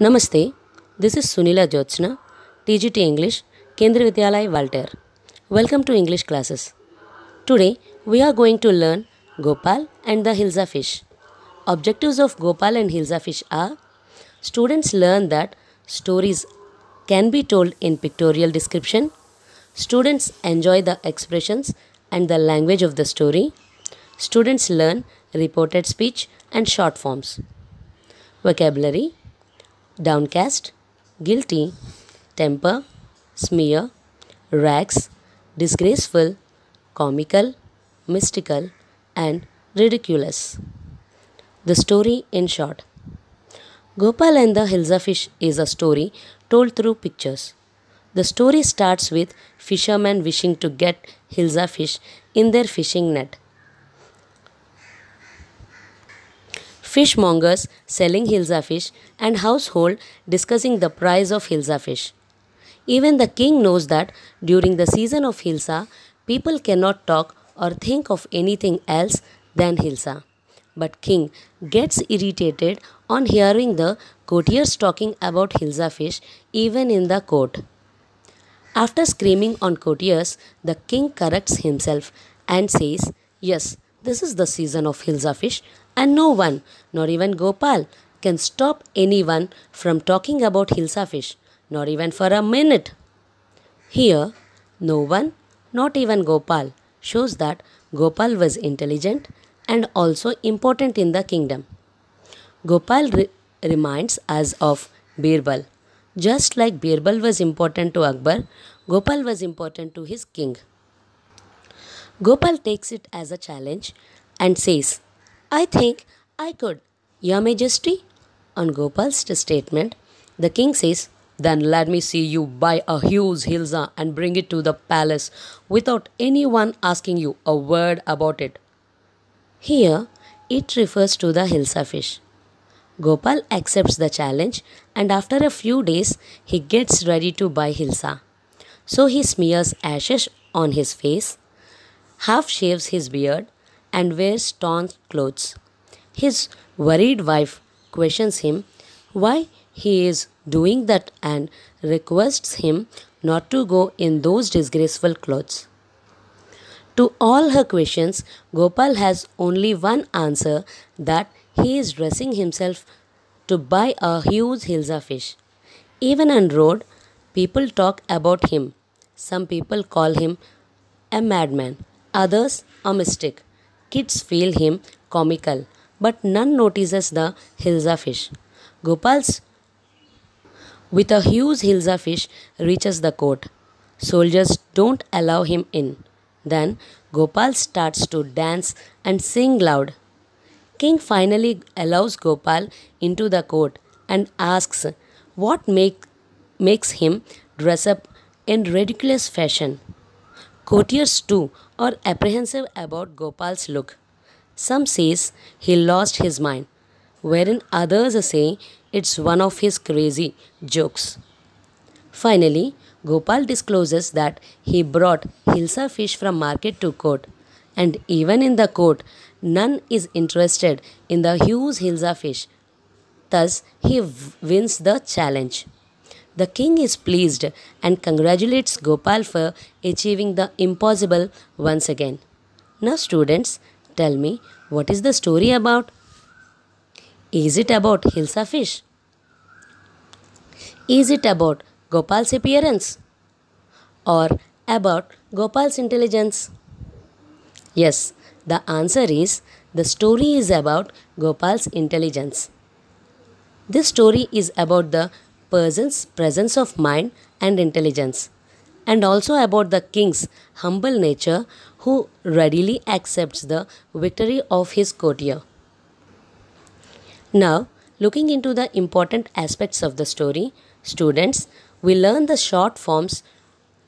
Namaste, this is Suneela Jyotsna, TGT English, Kendriya Vidyalaya, Waltair. Welcome to English classes. Today we are going to learn Gopal and the Hilsa fish. Objectives of Gopal and Hilsa fish are students learn that stories can be told in pictorial description, students enjoy the expressions and the language of the story, students learn reported speech and short forms. Vocabulary downcast, guilty, temper, smear, rags, disgraceful, comical, mystical, and ridiculous. The story in short Gopal and the Hilsa fish is a story told through pictures. The story starts with fishermen wishing to get Hilsa fish in their fishing net. Fishmongers selling Hilsa fish, and household discussing the price of Hilsa fish. Even the king knows that during the season of Hilsa, people cannot talk or think of anything else than Hilsa. But king gets irritated on hearing the courtiers talking about Hilsa fish even in the court. After screaming on courtiers, the king corrects himself and says, Yes, this is the season of Hilsa fish, and no one, not even Gopal, can stop anyone from talking about Hilsa fish, not even for a minute. Here, no one, not even Gopal, shows that Gopal was intelligent and also important in the kingdom. Gopal re- reminds us of Birbal. Just like Birbal was important to Akbar, Gopal was important to his king. Gopal takes it as a challenge and says, I think I could, Your Majesty. On Gopal's statement, the king says, Then let me see you buy a huge hilsa and bring it to the palace without anyone asking you a word about it. Here, it refers to the hilsa fish. Gopal accepts the challenge and after a few days, he gets ready to buy hilsa. So he smears ashes on his face, half shaves his beard, and wears torn clothes. His worried wife questions him why he is doing that and requests him not to go in those disgraceful clothes. To all her questions, Gopal has only one answer that he is dressing himself to buy a huge hilsa fish. Even on road, people talk about him. Some people call him a madman, others a mystic. Kids feel him comical, but none notices the hilsa fish. Gopal's with a huge hilsa fish reaches the court. Soldiers don't allow him in. Then Gopal starts to dance and sing loud. King finally allows Gopal into the court and asks what make, makes him dress up in ridiculous fashion. Courtiers too are apprehensive about Gopal's look. Some says he lost his mind, wherein others say it's one of his crazy jokes. Finally, Gopal discloses that he brought hilsa fish from market to court, and even in the court, none is interested in the huge hilsa fish. Thus, he wins the challenge. The king is pleased and congratulates Gopal for achieving the impossible once again. Now, students, tell me what is the story about? Is it about hilsa fish? Is it about Gopal's appearance? Or about Gopal's intelligence? Yes, the answer is the story is about Gopal's intelligence. This story is about the person's presence of mind and intelligence, and also about the king's humble nature who readily accepts the victory of his courtier. Now, looking into the important aspects of the story, students, we learn the short forms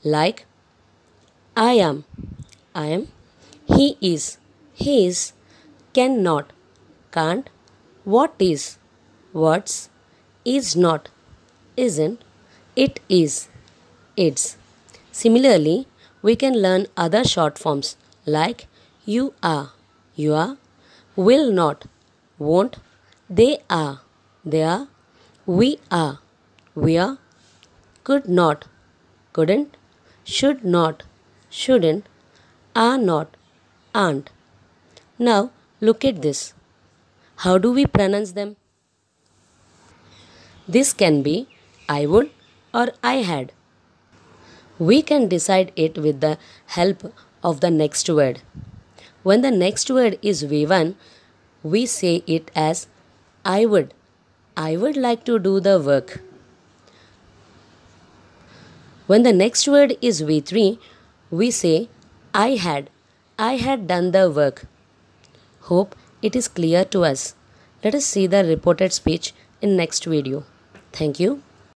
like I am, I am, he is, his, cannot, can't, what is, what's, is not, isn't, it is, it's. Similarly, we can learn other short forms like you are, you are, will not, won't, they are, they are, We are, we are, could not, couldn't, should not, shouldn't, are not, aren't. Now look at this. How do we pronounce them? This can be I would or I had. We can decide it with the help of the next word. When the next word is V1, we say it as I would. I would like to do the work. When the next word is V3, we say I had. I had done the work. Hope it is clear to us. Let us see the reported speech in next video. Thank you.